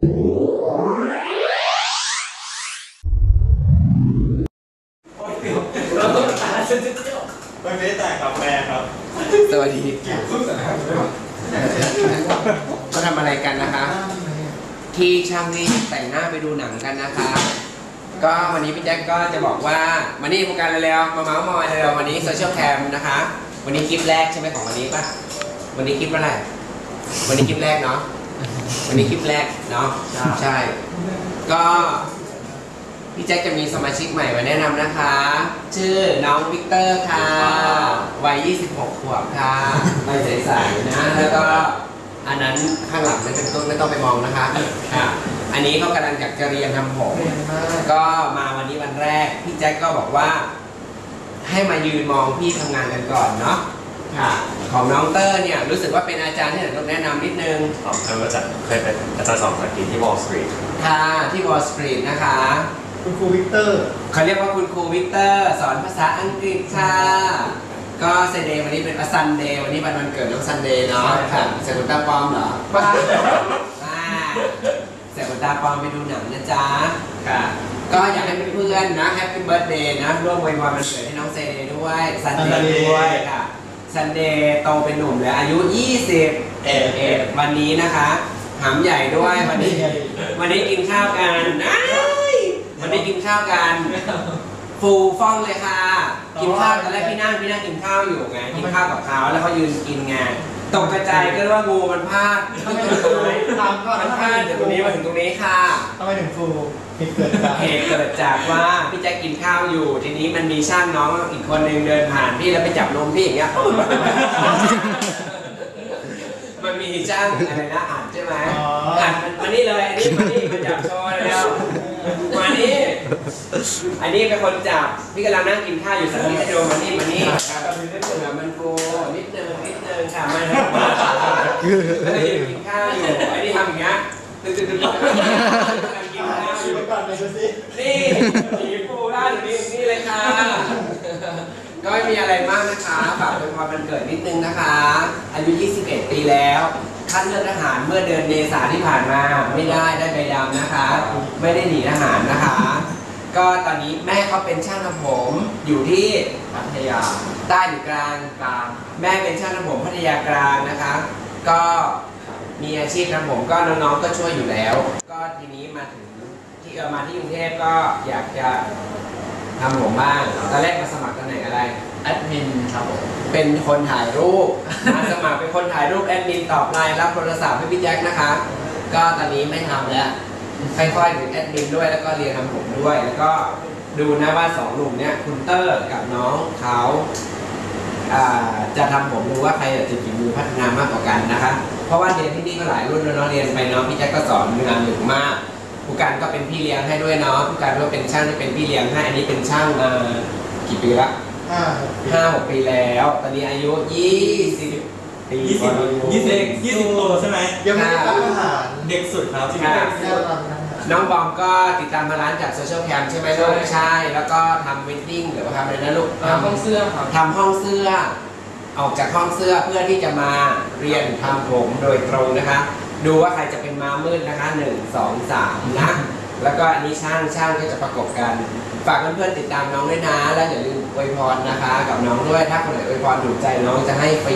ไม่ได้แต่กาแฟครับสวัสดีมาทำอะไรกันนะคะ ที่ช่างที่แต่งหน้าไปดูหนังกันนะคะ ก็วันนี้พี่แจ็คก็จะบอกว่ามานี่โฟกัสเร็วๆมาเมาส์มอยเร็วๆวันนี้โซเชียลแคมนะคะ วันนี้คลิปแรกใช่ไหมของวันนี้ปะวันนี้คลิปอะไรวันนี้คลิปแรกเนาะ วันนี้คลิปแรกเนาะใช่ ก็พี่แจ็คจะมีสมาชิกใหม่มาแนะนำนะคะ ชื่อน้องวิกเตอร์ค่ะ วัย 26 ขวบค่ะไม่ใสๆนะ แล้วก็อันนั้นข้างหลังนั่นเป็นต้นไม่ต้องไปมองนะคะค่ะอันนี้เขากำลังอยากจะเรียนทำผม ก็มาวันนี้วันแรก พี่แจ็คก็บอกว่า ให้มายืนมองพี่ทำงานกันก่อนเนาะ ค่ะของน้องเตอร์เนี่ยรู้สึกว่าเป็นอาจารย์ที่ไหนต้องแนะนำนิดนึง ผมเคยมาจากเคยเป็นอาจารย์สอนภาษาอังกฤษที่ Wall Street ค่ะที่ Wall Street นะคะคุณครูวิกเตอร์ เขาเรียกว่าคุณครูวิกเตอร์ สอนภาษาอังกฤษค่ะ ก็เซเดย์วันนี้เป็นวันซันเดย์วันนี้เป็นวันเกิดน้องซันเดย์เนาะค่ะเซกุนตาปอมเหรอป้าอ่าเซกุนตาปอมไปดูหนังนะจ๊ะค่ะ ก็อยากให้เพื่อนๆนะ Happy Birthday นะร่วมอวยพรวันเกิดให้น้องเซเดย์ด้วยซันเดย์ด้วยค่ะ ซันเดย์โตเป็นหนุ่มแล้วอายุ 20เอ็ดเอ็ดวันนี้นะคะ หามใหญ่ด้วยวันนี้ วันนี้กินข้าวกันอ้ายวันนี้กินข้าวกัน ฟูฟ่องเลยค่ะ กินข้าวตอนแรกพี่นั่งพี่นั่งกินข้าวอยู่ไง กินข้าวกับเขาแล้วเขายืนกินไง ตกกระจายก็ว่างูมันพลาดที่ต้นไม้ถามก่อนมันพลาดจากตรงนี้มาถึงตรงนี้ค่ะทำไมถึงฟูเหตุเกิดจากเหตุเกิดจากว่าพี่แจ๊คกินข้าวอยู่ ทีนี้มันมีช่างน้องอีกคนหนึ่งเดินผ่านพี่แล้วไปจับนมพี่อย่างเงี้ยมันมีช่างอะไรนะอัดใช่ไหมอัดมันมานี่เลยอันนี้มานี่มาจับโชว์แล้วมานี่อันนี้เป็นคนจับพี่กำลังนั่งกินข้าวอยู่สักนิดเดียวมานี่มานี่ครับเผื่อมันฟูนิดนึ งนิดนึงค่ะมันแล้วก็ยืนกินข้าวอยู่อันนี้ทำอย่างเงี้ยตึ๊ดตึ๊ดตึ๊ดตึ๊ดกำลังกินข้าวอยู่ไปก่อนไปดูสินี่สีฟูได้หรือนี่นี่เลยค่ะก็ไม่มีอะไรมากนะคะฝากเป็นความวันเกิดนิดนึงนะคะ อายุ 21 ปีแล้วคัดเลือกทหารเมื่อเดือนเมษาที่ผ่านมา ไม่ได้ได้ใบดำนะคะ ไม่ได้หนีทหารนะคะ ก็ตอนนี้แม่เขาเป็นช่างทำผมอยู่ที่พัทยาใต้หรือกลางกลาง แม่เป็นช่างทำผมพัทยากลางนะคะ ก็มีอาชีพทำผมก็น้องๆก็ช่วยอยู่แล้ว ก็ทีนี้มาถึงที่เออมาที่กรุงเทพก็อยากจะทำผมบ้างตอนแรกมาสมัครตำแหน่งอะไร แอดมินครับผม เป็นคนถ่ายรูปมาสมัครเป็นคนถ่ายรูปแอดมินตอบไลน์รับโทรศัพท์ให้พี่แจ็คนะคะ ก็ตอนนี้ไม่ทำแล้ว ค่อยๆถึงแอดมินด้วยแล้วก็เรียนทำผมด้วย แล้วก็ดูนะว่าสองหนุ่มเนี่ยคุณเตอร์กับน้องเขาอ่าจะทำผมดูว่าใครจะฝีมือพัฒนามากกว่ากันนะคะ เพราะว่าเรียนที่นี่ก็หลายรุ่นแล้วเนาะเรียนไปเนาะพี่แจ็คก็สอนงานหนึ่งมากผู้การก็เป็นพี่เลี้ยงให้ด้วยเนาะผู้การก็เป็นช่างที่เป็นพี่เลี้ยงให้อันนี้เป็นช่างมากี่ปีละห้าห้าหกปีแล้ว ตอนนี้อายุยี่สิบปียี่สิบยี่สิบยี่สิบตัวใช่ไหมยังไม่ได้ตั้งทหาร เด็กสุดครับที่ค่ะเด็กแน่สุดตอนนั้นน้องบอมก็ติดตามมาร้านจากโซเชียลแคมใช่ไหมลูกใช่ ใช่ แล้วก็ทำวิดดิ้งหรือว่าทำอะไรนะลูกห้องเสื้อครับ ทำห้องเสื้อ ออกจากห้องเสื้อเพื่อที่จะมาเรียนทำผมโดยตรงนะคะ ดูว่าใครจะเป็นม้ามืดนะคะหนึ่งสองสามนะ แล้วก็อันนี้ช่างช่างก็จะประกบกัน ฝากเพื่อนๆติดตามน้องด้วยนะ แล้วอย่าลืมอวยพรนะคะ กับน้องด้วยถ้าคนไหนอวยพรถูกใจน้องจะให้ฟรี